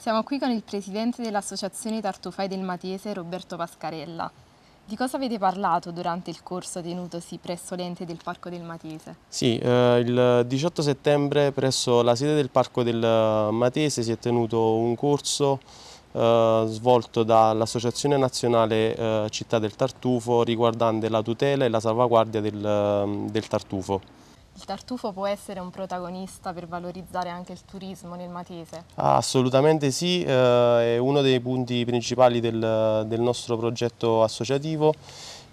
Siamo qui con il presidente dell'Associazione Tartufai del Matese, Roberto Pascarella. Di cosa avete parlato durante il corso tenutosi presso l'ente del Parco del Matese? Sì, eh, il 18 settembre presso la sede del Parco del Matese si è tenuto un corso eh, svolto dall'Associazione Nazionale eh, Città del Tartufo riguardante la tutela e la salvaguardia del, del tartufo. Il tartufo può essere un protagonista per valorizzare anche il turismo nel Matese? Assolutamente sì, eh, è uno dei punti principali del, del nostro progetto associativo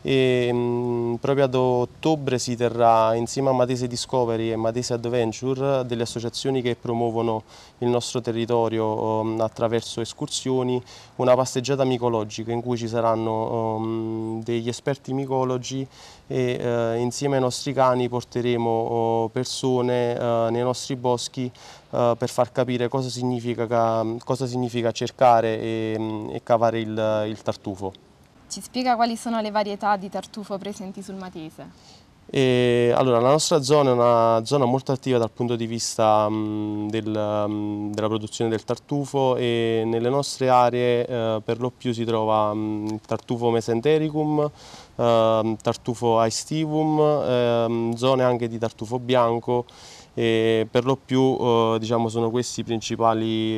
e mh, proprio ad ottobre si terrà insieme a Matese Discovery e Matese Adventure delle associazioni che promuovono il nostro territorio um, attraverso escursioni una passeggiata micologica in cui ci saranno um, degli esperti micologi e uh, insieme ai nostri cani porteremo uh, persone uh, nei nostri boschi per far capire cosa significa, cosa significa cercare e, e cavare il, il tartufo. Ci spiega quali sono le varietà di tartufo presenti sul Matese? E, allora, la nostra zona è una zona molto attiva dal punto di vista mh, del, mh, della produzione del tartufo e nelle nostre aree eh, per lo più si trova il tartufo mesentericum, eh, tartufo aestivum, eh, zone anche di tartufo bianco e per lo più eh, diciamo, sono queste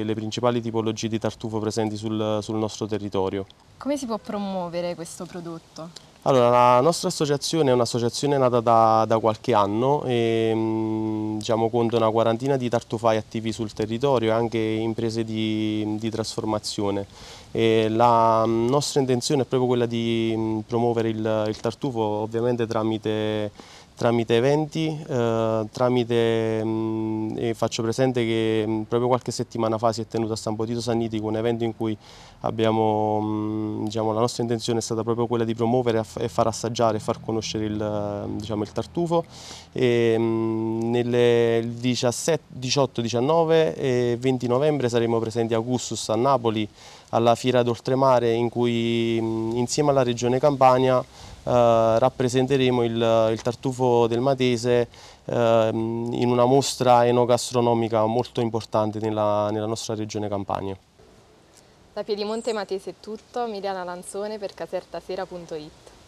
le principali tipologie di tartufo presenti sul, sul nostro territorio. Come si può promuovere questo prodotto? Allora, la nostra associazione è un'associazione nata da, da, qualche anno e mm, diciamo, conta una quarantina di tartufai attivi sul territorio e anche imprese di, di trasformazione. E la nostra intenzione è proprio quella di mm, promuovere il, il tartufo ovviamente tramite tramite eventi, eh, tramite, mh, e faccio presente che mh, proprio qualche settimana fa si è tenuto a San Potito Sannitico un evento in cui abbiamo, mh, diciamo, la nostra intenzione è stata proprio quella di promuovere e far assaggiare e far conoscere il, diciamo, il tartufo. E nelle 17, 18, 19 e 20 novembre saremo presenti a Augustus a Napoli alla Fiera d'Oltremare in cui insieme alla Regione Campania eh, rappresenteremo il, il, tartufo del Matese eh, in una mostra enogastronomica molto importante nella, nella nostra regione Campania. Da Piedimonte Matese è tutto, Miliana Lanzone per casertasera.it.